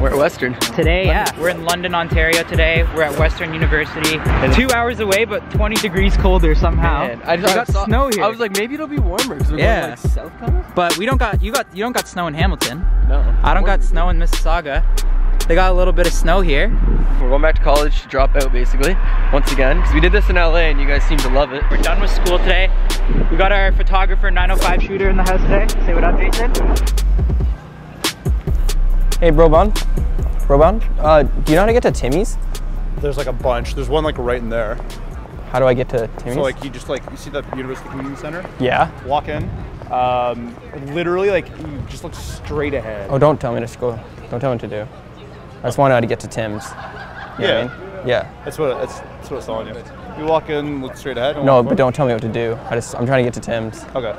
We're at Western. Today, yeah. We're in London, Ontario today. We're at Western University. Two hours away, but 20 degrees colder somehow. Man, I we got saw- snow here. I was like, maybe it'll be warmer because we're Yeah. going like south kind of. but we don't got, you got, you don't got snow in Hamilton. No. I don't got snow in Mississauga. They got a little bit of snow here. We're going back to college to drop out basically once again because we did this in LA and you guys seem to love it. We're done with school today. We got our photographer 905 shooter in the house today. Say what up, Jason. Hey, Broban. Broban, uh, do you know how to get to Timmy's? There's like a bunch. There's one like right in there. How do I get to Timmy's? So like you just like you see the University Community Center. yeah. Walk in. Um, literally like you just look straight ahead. Oh, don't tell me to school. Don't tell me what to do. I just want to know how to get to Tim's. You know what I Yeah. mean? Yeah. That's what that's, that's what it's telling you. You walk in, look straight ahead. No, but forward. don't tell me what to do. I just, I'm trying to get to Tim's. Okay.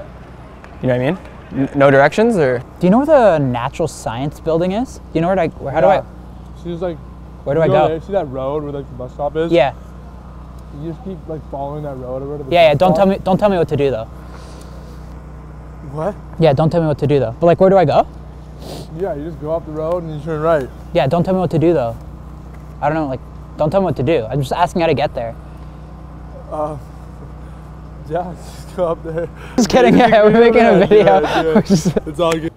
You know what I mean? N- no directions or? Do you know where the natural science building is? Do you know where I, where, how do I, She's like, where do I go? there, See that road where like the bus stop is? Yeah. You just keep like following that road over to the Yeah, yeah, don't stop. tell me, don't tell me what to do though. What? Yeah, don't tell me what to do though. But like, where do I go? Yeah, you just go up the road and you turn right. Yeah, don't tell me what to do though. I don't know, like, don't tell me what to do. I'm just asking how to get there. Uh, Yeah, just go up there. Just kidding, yeah, we're making a video. Yeah, yeah. Just- It's all good.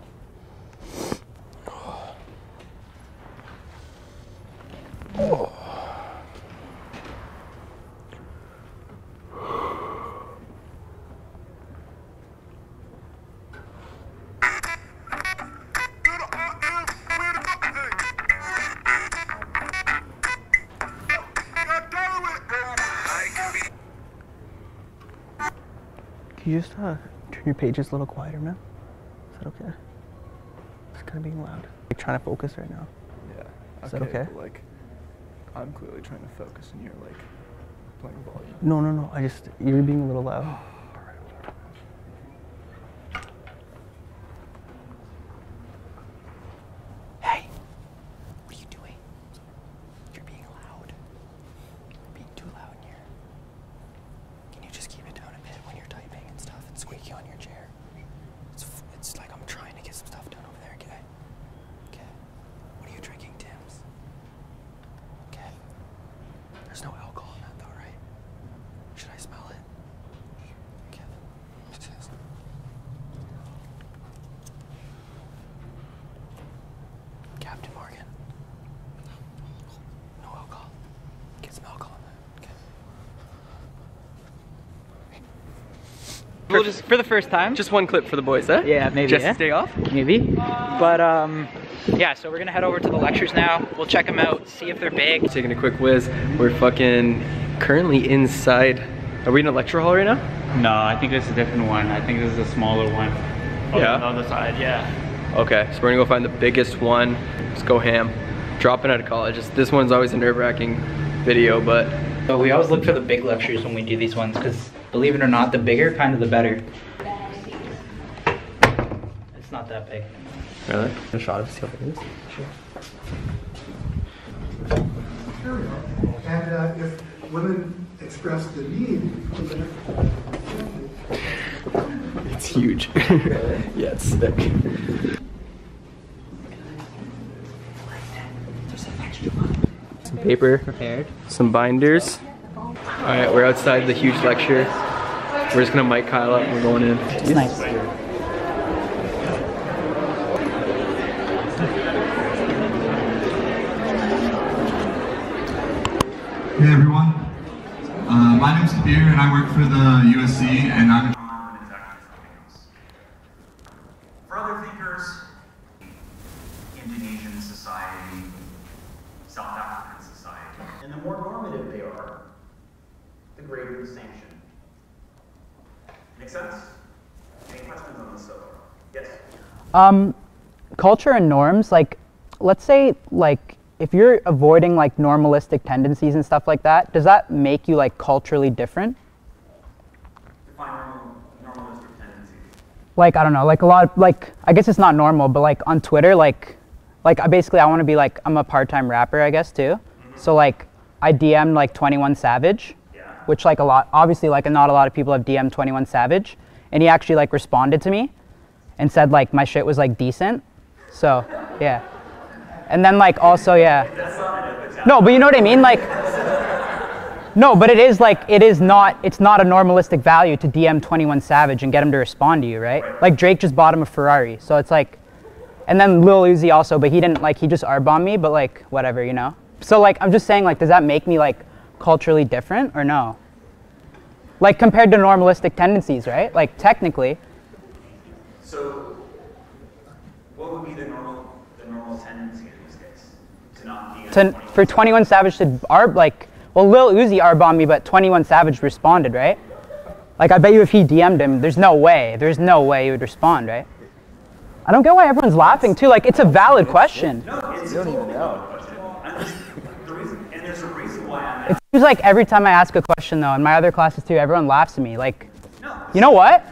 You just uh, turn your pages a little quieter, man? Is that okay? It's kind of being loud. Like trying to focus right now. Yeah. Is that okay? like, I'm clearly trying to focus and you're like playing volume. No, no, no. I just you're being a little loud. Hey, what are you doing? You're being loud. You're being too loud in here. Can you just keep it down a bit when you're typing and stuff? It's squeaky on your chair. It's f- it's like I'm trying to get some stuff done over there. Okay. Okay. What are you drinking, Tim's? Okay. There's no alcohol in that though, right? Should I smell it? Okay. It is. Captain Morgan. No alcohol. Get some alcohol in that. Okay. We'll just, for the first time. Just one clip for the boys, eh? Yeah, maybe, Just yeah. to stay off. maybe. But um, yeah. So we're gonna head over to the lectures now. We'll check them out, see if they're big. Taking a quick whiz. We're fucking currently inside. Are we in a lecture hall right now? No, I think this is a different one. I think this is a smaller one. On Yeah? the other side, yeah. Okay, so we're gonna go find the biggest one. Just go ham. Dropping out of college. This- This one's always a nerve-wracking video, but So we always look for the big lectures when we do these ones, because believe it or not, the bigger, kind of the better. It's not that big. really? A shot of see how it is. And uh, if women express the need for that, It's huge. yeah, it's thick. Some paper, Prepared. some binders. All right, we're outside the huge lecture. We're just gonna mic Kyle up. and We're going in. It's nice. Hey everyone, uh, my name's Kabir and I work for the USC and I'm For other thinkers, Indonesian society, South African society, and the more normative they are, greater sanction. Make sense? Any questions on this so far? Yes? Um, culture and norms, like, let's say, like, if you're avoiding like normalistic tendencies and stuff like that, does that make you like culturally different? Normal, normalistic tendencies. Like, I don't know, like a lot of, like, I guess it's not normal, but like on Twitter, like, like I basically, I want to be like, I'm a part-time rapper, I guess, too. So like, I DM'd like 21 Savage, which like a lot, obviously like not a lot of people have DM'd 21 Savage, and he actually like responded to me and said like my shit was like decent. So, yeah. And then like also yeah. No, but you know what I mean? Like no, but it is like it is not it's not a normalistic value to DM 21 Savage and get him to respond to you, right? Like Drake just bought him a Ferrari. So it's like and then Lil Uzi also, but he didn't like he just R bombed me, but like whatever, you know? So like I'm just saying like does that make me like culturally different or no? Like compared to normalistic tendencies, right? Like technically. So, what would be the normal, the normal tendency in this case? To not be To, for 21 Savage to R like well Lil Uzi R bombed me, but 21 Savage responded, right? Like I bet you if he DM'd him, there's no way, there's no way he would respond, right? I don't get why everyone's laughing too. Like it's a valid question. No, it's you don't even know. The reason, and there's a reason why I'm It seems like every time I ask a question though, in my other classes too, everyone laughs at me. Like, you know what?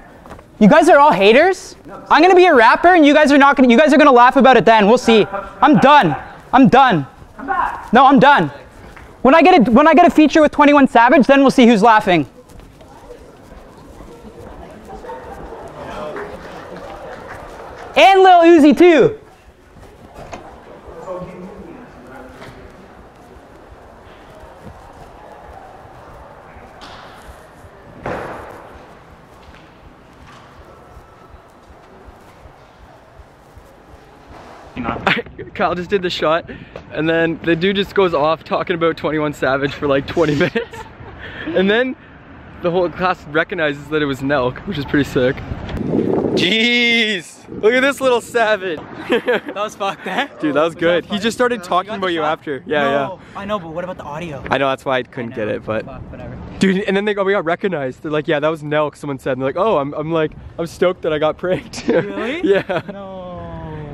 You guys are all haters. I'm gonna be a rapper, and you guys are not gonna. You guys are gonna laugh about it then. We'll see. I'm done. I'm done. No, I'm done. When I get a when I get a feature with 21 Savage, then we'll see who's laughing. And Lil Uzi too. Kyle just did the shot, and then the dude just goes off talking about 21 Savage for like 20 minutes. and then the whole class recognizes that it was Nelk, which is pretty sick. Jeez! Look at this little savage. That was fucked, eh? Dude, that was good. He just started talking about you after. Yeah, no, I know, but what about the audio? I know, that's why I couldn't get it, but. Fuck, whatever. Dude, and then they got, we got recognized. They're like, yeah, that was Nelk, someone said. And they're like, oh, I'm, I'm like, I'm stoked that I got pranked. Really? yeah. No.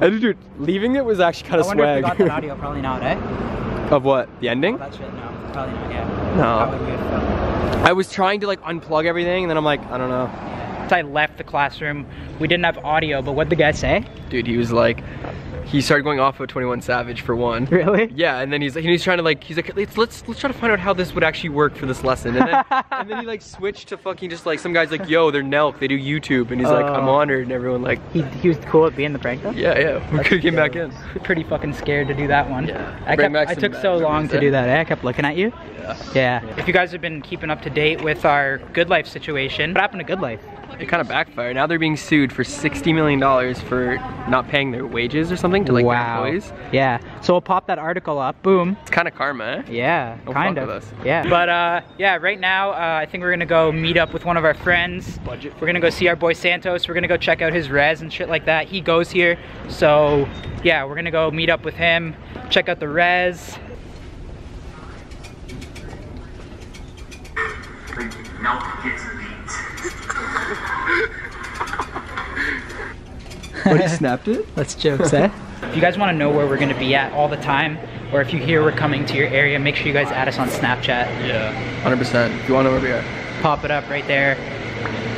And dude, leaving it was actually kind I of wonder if we swag. got that audio. Probably not, eh? of what? The ending? That shit, no. Probably not, yeah. No. How would we have felt? I was trying to like unplug everything, and then I'm like, I don't know. I left the classroom. We didn't have audio, but what'd the guy say? Dude, he was like, he started going off of 21 Savage for one. Really? Yeah, and then he's like, he's trying to like, he's like, let's let's let's try to find out how this would actually work for this lesson. And then, and then he like switched to fucking just like some guys like, yo, they're Nelk, they do YouTube, and he's like, I'm Oh. honored, and everyone like, He, he was cool at being the prank though? yeah, yeah, we could get back in. Pretty fucking scared to do that one. Yeah. I, kept, I took so long to do that. Eh? I kept looking at you. Yeah. Yeah. If you guys have been keeping up to date with our Good Life situation, what happened to Good Life? It kind of backfired. Now they're being sued for 60 million dollars for not paying their wages or something to like their employees. Yeah. So we'll pop that article up. Boom. It's kind of karma. Eh? Yeah, Don't kind fuck of. us. Yeah. But uh, yeah, right now uh, I think we're gonna go meet up with one of our friends. Budget. We're gonna go see our boy Santos. We're gonna go check out his res and shit like that. He goes here, so yeah, we're gonna go meet up with him, check out the res. Nelk gets beat. But he snapped it. That's jokes, eh? If you guys want to know where we're gonna be at all the time, or if you hear we're coming to your area, make sure you guys add us on Snapchat. Yeah. 100%. If you want to know where we are. pop it up right there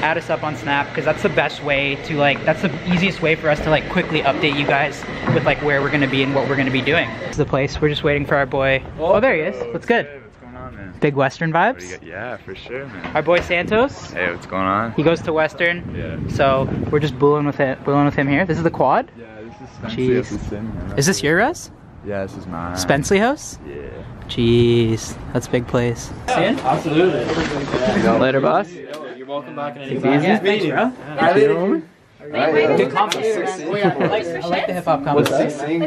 add us up on snap because that's the best way to like that's the easiest way for us to like quickly update you guys with like where we're gonna be and what we're gonna be doing this is the place we're just waiting for our boy oh, there he is what's good What's going on, man? Big western What vibes? Yeah, for sure, man. our boy santos Hey, what's going on? he goes to western Yeah. so we're just booling with it booling with him here this is the quad Yeah, this is Jeez. Spencer. This is Sim, man. is this your res Yeah, this is mine. spensley house Yeah. jeez that's a big place Yeah, Absolutely. Later, boss. You're welcome back in yeah, thanks, bro. Good combo. I like, I like the hip hop combo.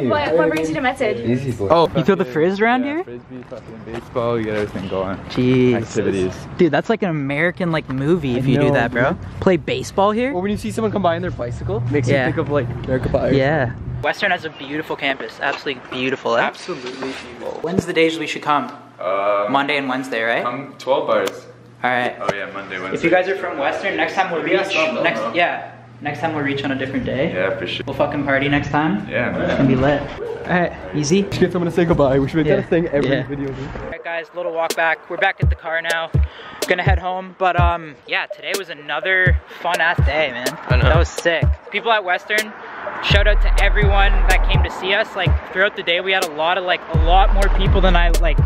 What, what brings you to message? Oh, you throw the frizz around here? Frisbee, fucking baseball, you get everything going. Jeez. Activities. Dude, that's like an American like movie if you do that, bro. Play baseball here? Or when you see someone come by on their bicycle, makes Yeah. you think of like America Pie. Yeah. Western has a beautiful campus. Absolutely beautiful. Eh? Absolutely evil. When's the days we should come? Uh, Monday and Wednesday, right? I'm 12 bars. All right. Oh yeah, Monday, Wednesday. If you guys are from Western, next time we'll We got reach. some though, Next, bro. yeah. Next time we'll reach on a different day. Yeah, for sure. We'll fucking party next time. Yeah, man. It's gonna be lit. All right, easy. We should get someone to say goodbye. We should make Yeah. that a thing every Yeah. video. Alright guys, little walk back. We're back at the car now. Gonna head home. But um yeah, today was another fun ass day, man. I know. That was sick. People at Western, shout out to everyone that came to see us. Like throughout the day we had a lot of like a lot more people than I like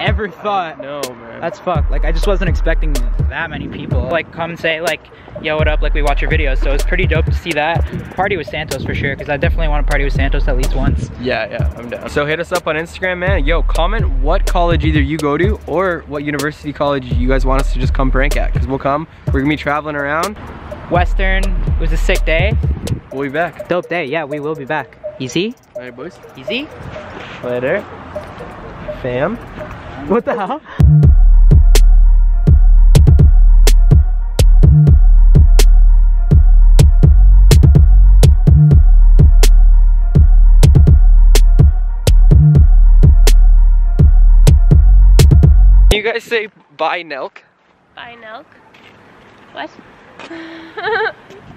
ever thought. No, man. That's fucked. Like I just wasn't expecting that many people. Like come and say like, yo, what up? Like we watch your videos. So it's pretty dope to see that. Party with Santos for sure, because I definitely want to party with Santos at least once. Yeah, yeah, I'm down. So hit us up on Instagram, man. Yo, comment what college either you go to or what university college you guys want us to just come prank at. Cause we'll come. We're gonna be traveling around. Western it was a sick day. We'll be back. Dope day. Yeah, we will be back. Easy. All right, boys. Easy. Later. Fam. What the hell? Guys say bye, Nelk? Bye, Nelk. What?